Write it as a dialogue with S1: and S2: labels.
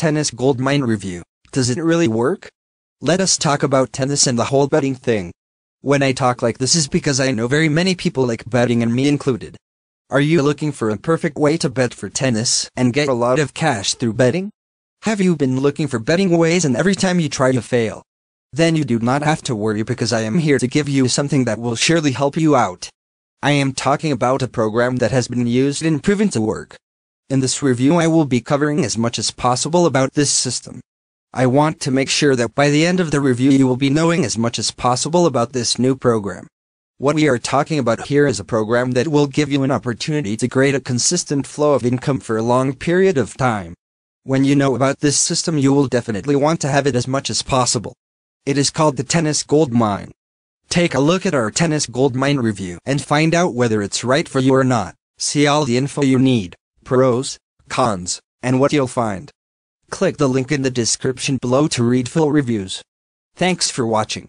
S1: Tennis Goldmine Review. Does it really work? Let us talk about tennis and the whole betting thing. When I talk like this is because I know very many people like betting and me included. Are you looking for a perfect way to bet for tennis and get a lot of cash through betting? Have you been looking for betting ways and every time you try you fail? Then you do not have to worry because I am here to give you something that will surely help you out. I am talking about a program that has been used and proven to work. In this review I will be covering as much as possible about this system. I want to make sure that by the end of the review you will be knowing as much as possible about this new program. What we are talking about here is a program that will give you an opportunity to create a consistent flow of income for a long period of time. When you know about this system you will definitely want to have it as much as possible. It is called the Tennis Goldmine. Take a look at our Tennis Goldmine review and find out whether it's right for you or not. See all the info you need, pros, cons, and what you'll find. Click the link in the description below to read full reviews. Thanks for watching.